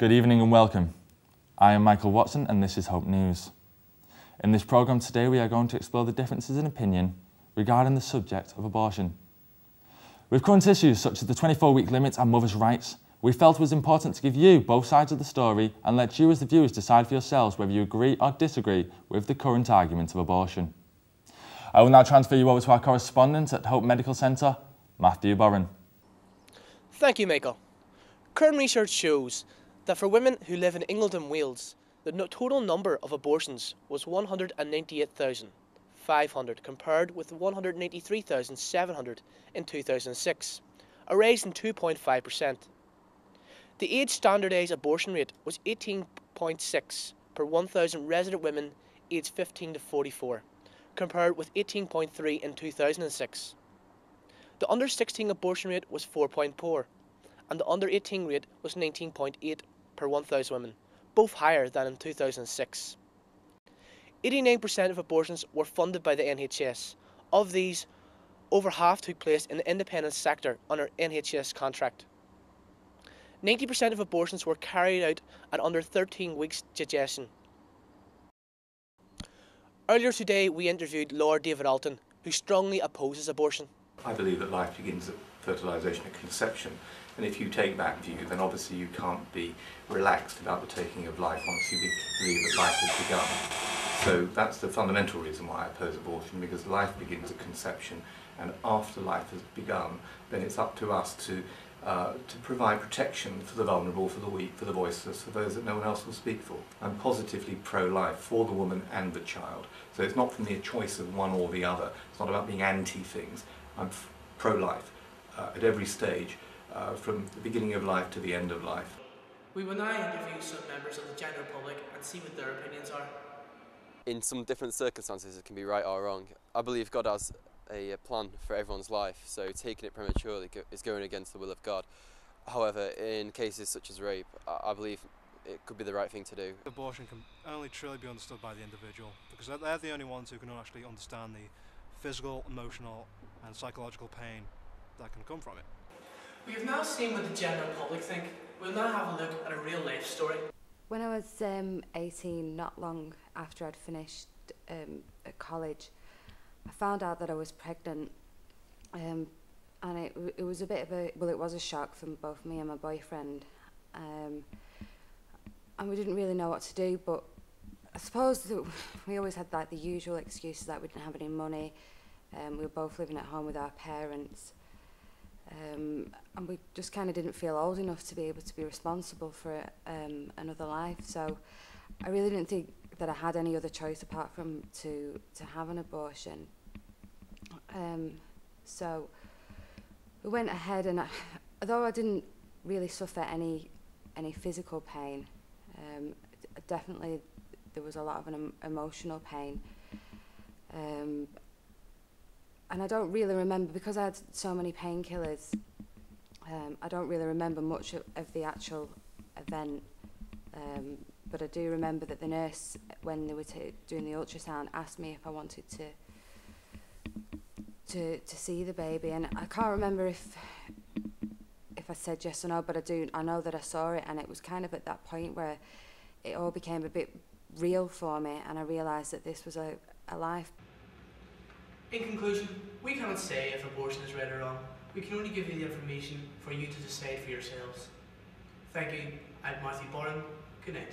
Good evening and welcome. I am Michael Watson and this is Hope News. In this programme today we are going to explore the differences in opinion regarding the subject of abortion. With current issues such as the 24-week limit and mothers' rights, we felt it was important to give you both sides of the story and let you as the viewers decide for yourselves whether you agree or disagree with the current argument of abortion. I will now transfer you over to our correspondent at Hope Medical Centre, Matthew Boren. Thank you, Michael. Current research shows that for women who live in England and Wales, the total number of abortions was 198,500 compared with 183,700 in 2006, a rise in 2.5%. The age standardised abortion rate was 18.6 per 1,000 resident women aged 15 to 44, compared with 18.3 in 2006. The under 16 abortion rate was 4.4, and the under 18 rate was 19.8 per 1,000 women, both higher than in 2006. 89% of abortions were funded by the NHS. Of these, over half took place in the independent sector under NHS contract. 90% of abortions were carried out at under 13 weeks gestation. Earlier today, we interviewed Lord David Alton, who strongly opposes abortion. I believe that life begins at fertilisation at conception, and if you take that view, then obviously you can't be relaxed about the taking of life once you believe that life has begun. So that's the fundamental reason why I oppose abortion, because life begins at conception, and after life has begun, then it's up to us to uh, to provide protection for the vulnerable, for the weak, for the voiceless, for those that no one else will speak for. I'm positively pro-life for the woman and the child. So it's not for me a choice of one or the other. It's not about being anti things. I'm pro-life uh, at every stage, uh, from the beginning of life to the end of life. We will now interview some members of the general public and see what their opinions are. in some different circumstances it can be right or wrong. I believe God has a, plan for everyone's life, so taking it prematurely is going against the will of God. However, in cases such as rape, I, I believe it could be the right thing to do. Abortion can only truly be understood by the individual because they're- they're the only ones who can actually understand the physical, emotional, and psychological pain that can come from it. We have now seen what the general public think. We'll now have a look at a real life story. When I was um, 18, not long after I'd finished um, at college, I found out that I was pregnant. Um, and it, it was a bit of a, well, it was a shock for both me and my boyfriend. Um, and we didn't really know what to do, but I suppose that we always had like the usual excuses that we didn't have any money. Um, we were both living at home with our parents. Um, and we just kind of didn't feel old enough to be able to be responsible for um, another life. So I really didn't think that I had any other choice apart from to, to have an abortion. Um, so we went ahead and I, although I didn't really suffer any any physical pain, um, definitely there was a lot of an em emotional pain. Um, and I don't really remember because I had so many painkillers. Um, I don't really remember much of, of the actual event, um, but I do remember that the nurse, when they were doing the ultrasound, asked me if I wanted to to to see the baby, and I can't remember if if I said yes or no, but I do. I know that I saw it, and it was kind of at that point where it all became a bit real for me, and I realised that this was a, a life In conclusion, we cannot say if abortion is right or wrong. We can only give you the information for you to decide for yourselves. Thank you. I'm Matthew Boren. Good night.